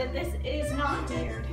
that this is not weird.